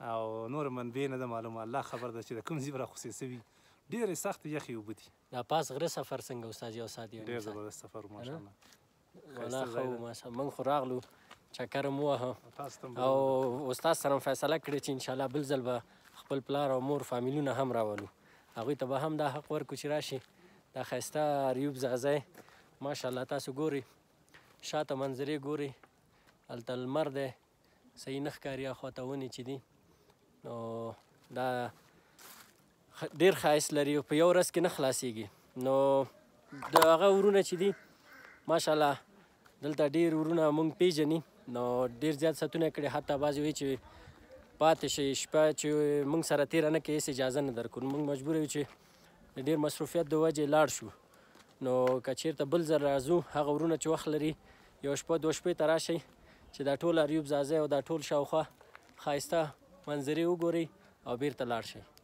او نوره منبع نه ده معلومه الله خبر ده چی د کوم ځی به راخوسی سوی ډیری سختی یخی اوبه دی. دا پاس غره سفر څنګه استاد یو ساعت یو نیم ساعت ډیر زبردست سفر وو ماشاءالله ولا ښه وو ماشاءالله موږ خو راغلو چکر مو وهه او استاد سره فیصله کړې چې ان شاء الله بل ځل به خپل پلار او مور فامیلونه هم راولو هغوی ته به هم دا حق ورکو چې راشي دا خسته ریوب ځاځی ماشاءالله تاسو ګوري شاته منظرې ګوري هلته لمر دی صحیح نه ښکاري اخواته ونې چې دي نو دا ډیر خایس لري په یو ورځ کې نه خلاصيږي نو د هغه ورونه چې دي ماشاءالله دلته ډیر ورونه مونږ پیژني نو ډیر زیات ساتونه کړي حتی بعضی وی چې پاتې شي شپه چې مونږ سره تیر نه کې اجازه نه درکو مونږ مجبور یو چې د ډیر مصروفیت د وجې لاړ شو نو که چیرته بل زر راځو هغه ورونه چې وخت لري یو شپه دوه شپې ته راشي چې دا ټول اریوب ځاځی او دا ټول شاوخوا ښایسته منظرې وګوري او بیرته لاړ شي